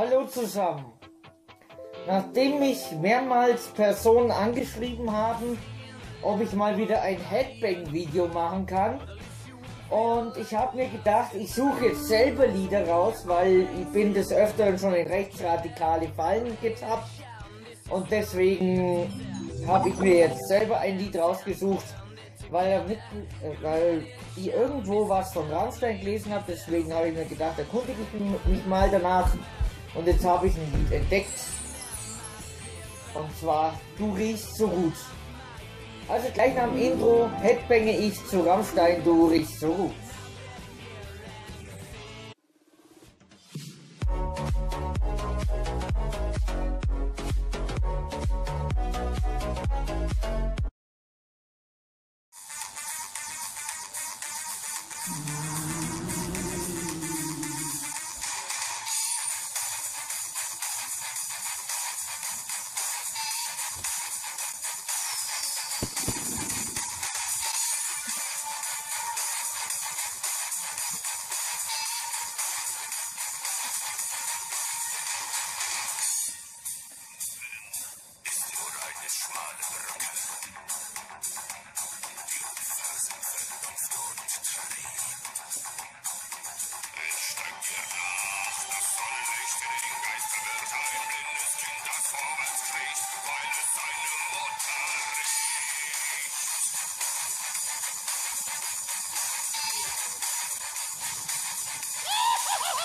Hallo zusammen. Nachdem mich mehrmals Personen angeschrieben haben, ob ich mal wieder ein Headbang-Video machen kann, und ich habe mir gedacht, ich suche jetzt selber Lieder raus, weil ich bin des Öfteren schon in rechtsradikale Fallen getappt. Und deswegen habe ich mir jetzt selber ein Lied rausgesucht, weil, er mit, äh, weil ich irgendwo was von Rammstein gelesen habe. Deswegen habe ich mir gedacht, erkundige ich mich mal danach. Und jetzt habe ich ein Lied entdeckt. Und zwar Du riechst so gut. Also gleich nach dem Intro headbange ich zu Rammstein, du riechst so gut.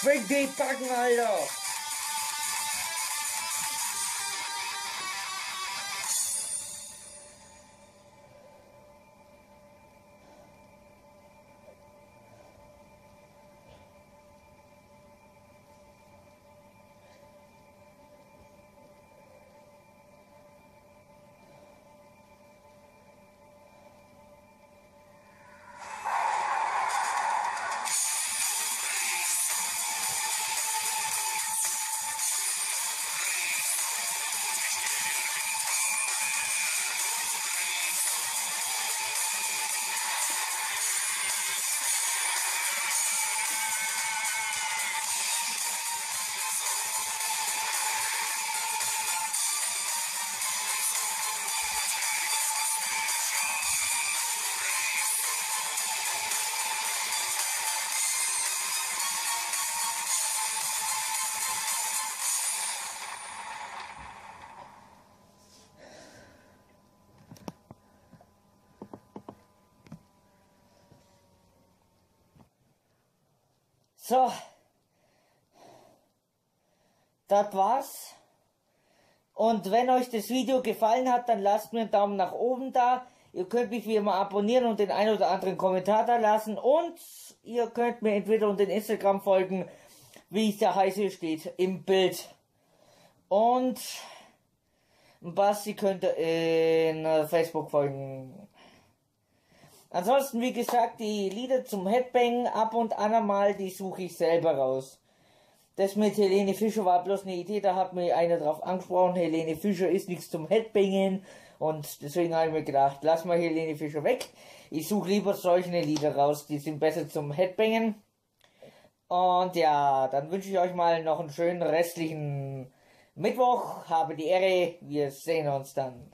Frick die Packen, Alter! So. Das war's. Und wenn euch das Video gefallen hat, dann lasst mir einen Daumen nach oben da. Ihr könnt mich wie immer abonnieren und den ein oder anderen Kommentar da lassen. Und ihr könnt mir entweder unter Instagram folgen, wie es da heiße steht, im Bild. Und Basti könnt ihr in Facebook folgen. Ansonsten, wie gesagt, die Lieder zum Headbang ab und an einmal, die suche ich selber raus. Das mit Helene Fischer war bloß eine Idee, da hat mir einer drauf angesprochen, Helene Fischer ist nichts zum Headbangen und deswegen habe ich mir gedacht, lass mal Helene Fischer weg. Ich suche lieber solche Lieder raus, die sind besser zum Headbangen. Und ja, dann wünsche ich euch mal noch einen schönen restlichen Mittwoch. Habe die Ehre, wir sehen uns dann.